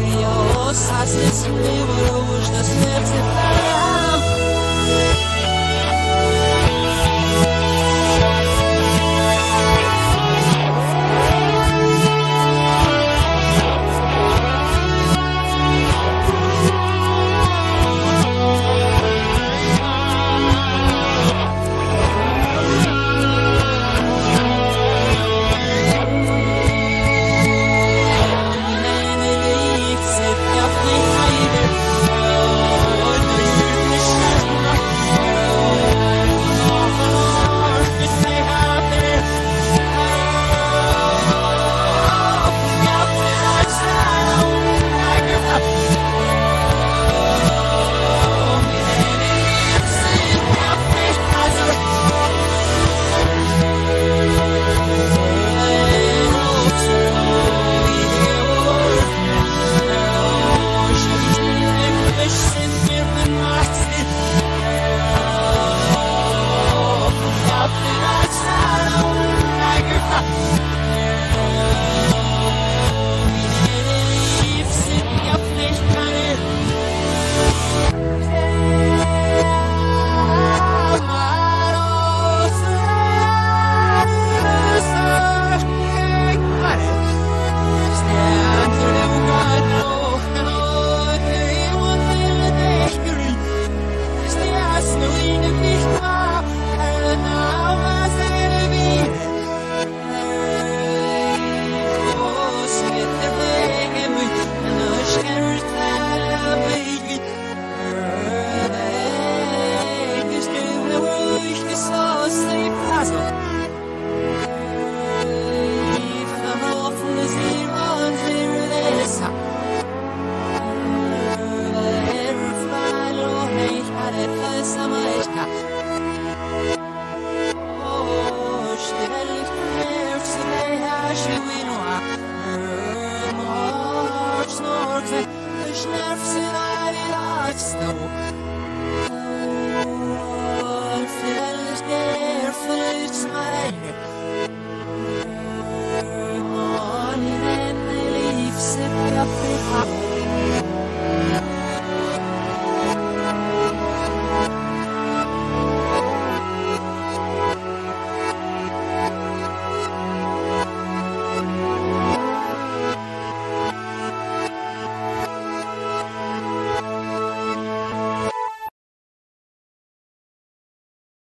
Ее со слезами уже сердце nerves and I did I snow